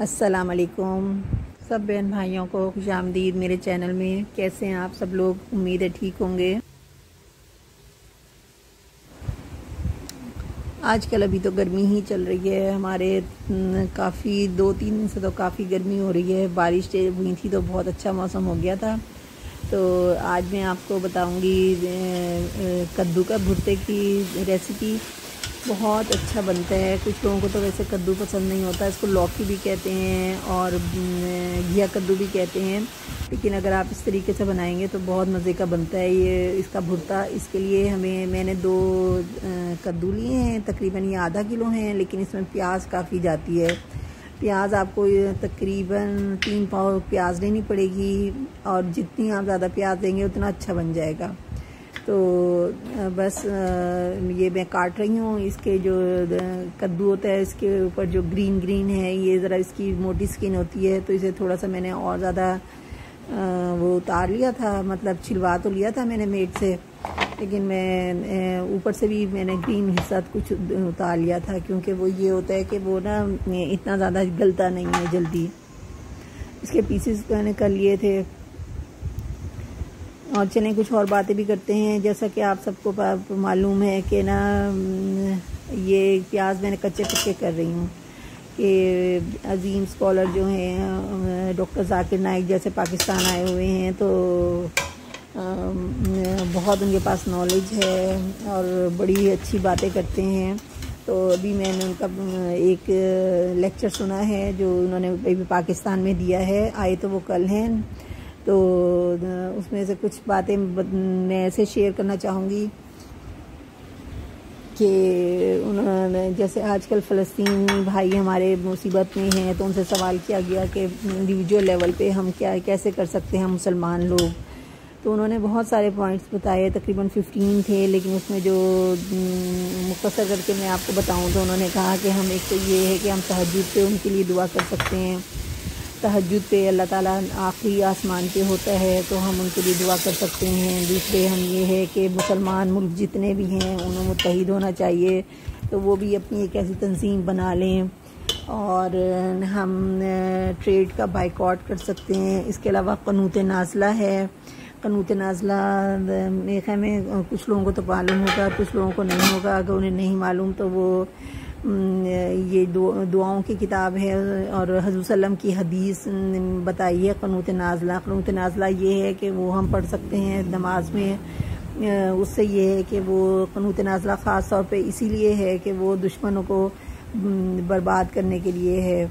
असलकुम सब बहन भाइयों को खुश आमदीद मेरे चैनल में। कैसे हैं आप सब लोग? उम्मीद है ठीक होंगे। आजकल अभी तो गर्मी ही चल रही है। हमारे काफ़ी, दो तीन दिन से तो काफ़ी गर्मी हो रही है। बारिश हुई थी तो बहुत अच्छा मौसम हो गया था। तो आज मैं आपको बताऊँगी कद्दू का भुट्टे की रेसिपी बहुत अच्छा बनता है। कुछ लोगों को तो वैसे कद्दू पसंद नहीं होता। इसको लौकी भी कहते हैं और घिया कद्दू भी कहते हैं। लेकिन अगर आप इस तरीके से बनाएँगे तो बहुत मज़े का बनता है ये, इसका भुरता। इसके लिए हमें, मैंने दो कद्दू लिए हैं। तकरीबन ये आधा किलो हैं, लेकिन इसमें प्याज काफ़ी जाती है। प्याज आपको तकरीबन तीन पाव प्याज लेनी पड़ेगी और जितनी आप ज़्यादा प्याज देंगे उतना अच्छा बन जाएगा। तो बस ये मैं काट रही हूँ, इसके जो कद्दू होता है, इसके ऊपर जो ग्रीन ग्रीन है, ये ज़रा इसकी मोटी स्किन होती है तो इसे थोड़ा सा मैंने और ज़्यादा वो उतार लिया था मतलब छिलवा तो लिया था मैंने मेट से, लेकिन मैं ऊपर से भी मैंने ग्रीन हिस्सा कुछ उतार लिया था, क्योंकि वो ये होता है कि वो ना, इतना ज़्यादा गलता नहीं है जल्दी। इसके पीसेस मैंने कर लिए थे और चलें, कुछ और बातें भी करते हैं। जैसा कि आप सबको मालूम है कि ना ये प्याज मैंने कच्चे पक्के कर रही हूँ कि अजीम स्कॉलर जो हैं डॉक्टर जाकिर नाइक जैसे पाकिस्तान आए हुए हैं तो बहुत उनके पास नॉलेज है और बड़ी अच्छी बातें करते हैं। तो अभी मैंने उनका एक लेक्चर सुना है जो उन्होंने पाकिस्तान में दिया है। आए तो वो कल हैं। तो उसमें से कुछ बातें मैं ऐसे शेयर करना चाहूँगी कि उन्होंने, जैसे आजकल फ़लस्तीनी भाई हमारे मुसीबत में हैं तो उनसे सवाल किया गया कि इंडिविजुअल लेवल पे हम क्या, कैसे कर सकते हैं मुसलमान लोग? तो उन्होंने बहुत सारे पॉइंट्स बताए, तकरीबन 15 थे, लेकिन उसमें जो मुख्तर करके मैं आपको बताऊँ तो उन्होंने कहा कि हम एक तो ये है कि हम तहजद पे उनके लिए दुआ कर सकते हैं। तहजद पे अल्लाह ताला आखिरी आसमान पे होता है तो हम उनके लिए दुआ कर सकते हैं। दूसरे हम ये है कि मुसलमान मुल्क जितने भी हैं, उन्हें मुतहद होना चाहिए तो वो भी अपनी एक ऐसी तंजीम बना लें और हम ट्रेड का बाइकआउट कर सकते हैं। इसके अलावा कनूत नाजला है। कनूत नाजला मेरे ख्याल में कुछ लोगों को तो मालूम होगा, कुछ लोगों को नहीं होगा। अगर उन्हें नहीं मालूम तो वो ये दुआओं की किताब है और हजूसलम की हदीस बताई है कनूत नाजला। कनूत नाजला ये है कि वो हम पढ़ सकते हैं नमाज़ में। उससे ये है कि वो कनूत नाजला ख़ास तौर पे इसीलिए है कि वो दुश्मनों को बर्बाद करने के लिए है।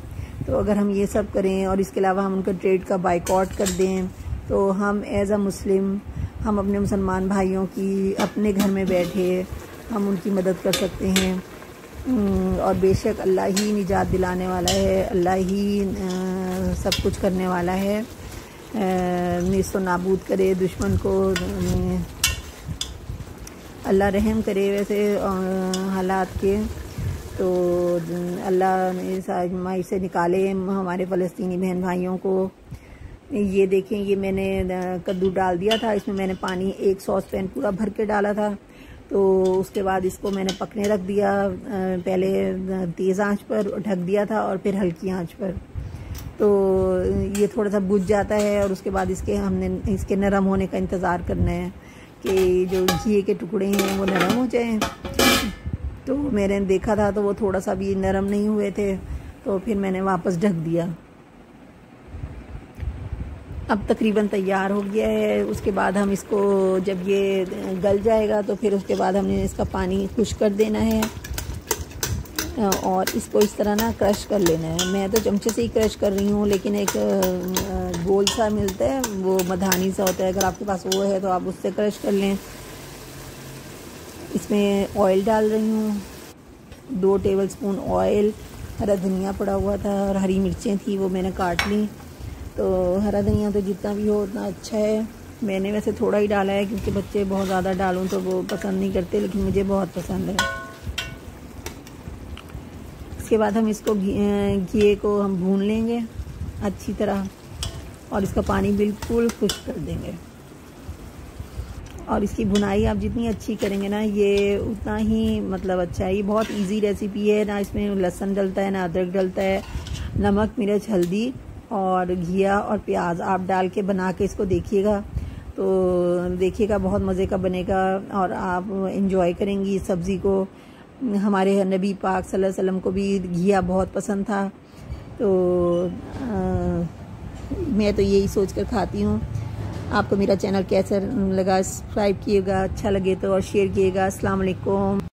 तो अगर हम ये सब करें और इसके अलावा हम उनका ट्रेड का बाइकआउट कर दें तो हम एज़ अ मुस्लिम, हम अपने मुसलमान भाइयों की अपने घर में बैठे हम उनकी मदद कर सकते हैं। और बेशक अल्लाह ही निजात दिलाने वाला है, अल्लाह ही सब कुछ करने वाला है। निसो नाबूद करे, दुश्मन को अल्लाह रहम करे वैसे हालात के। तो अल्लाह इस से निकाले हमारे फ़लस्तनी बहन भाइयों को। ये देखें ये मैंने कद्दू डाल दिया था, इसमें मैंने पानी एक सॉस पैन पूरा भर के डाला था। तो उसके बाद इसको मैंने पकने रख दिया पहले तेज़ आँच पर ढक दिया था और फिर हल्की आँच पर। तो ये थोड़ा सा बुझ जाता है और उसके बाद इसके हमने, इसके नरम होने का इंतज़ार करना है कि जो घी के टुकड़े हैं वो नरम हो जाएँ। तो मैंने देखा था तो वो थोड़ा सा भी नरम नहीं हुए थे तो फिर मैंने वापस ढक दिया। अब तकरीबन तैयार हो गया है। उसके बाद हम इसको जब ये गल जाएगा तो फिर उसके बाद हमने इसका पानी खुश कर देना है। और इसको इस तरह ना क्रश कर लेना है। मैं तो चमचे से ही क्रश कर रही हूँ, लेकिन एक गोल सा मिलता है, वो मधानी सा होता है। अगर आपके पास वो है तो आप उससे क्रश कर लें। इसमें ऑयल डाल रही हूँ। दो टेबल स्पून ऑयल, हरा धनिया पड़ा हुआ था और हरी मिर्चें थी, वो मैंने काट ली। तो हरा धनिया तो जितना भी हो उतना अच्छा है। मैंने वैसे थोड़ा ही डाला है क्योंकि बच्चे बहुत ज़्यादा डालूँ तो वो पसंद नहीं करते, लेकिन मुझे बहुत पसंद है। इसके बाद हम इसको घी को हम भून लेंगे अच्छी तरह, और इसका पानी बिल्कुल खुश कर देंगे। और इसकी बुनाई आप जितनी अच्छी करेंगे ना, ये उतना ही मतलब अच्छा है। ये बहुत इजी रेसिपी है, ना इसमें लहसन डलता है, ना अदरक डलता है, नमक, मिर्च, हल्दी और घिया और प्याज आप डाल के बना के इसको देखिएगा। तो देखिएगा बहुत मज़े का बनेगा और आप इंजॉय करेंगी इस सब्ज़ी को। हमारे नबी पाक सल्लल्लाहु अलैहि वसल्लम को भी घिया बहुत पसंद था। तो आ, मैं तो यही सोच कर खाती हूँ। आपको मेरा चैनल कैसा लगा सब्सक्राइब किएगा अच्छा लगे तो और शेयर किएगा। अस्सलाम वालेकुम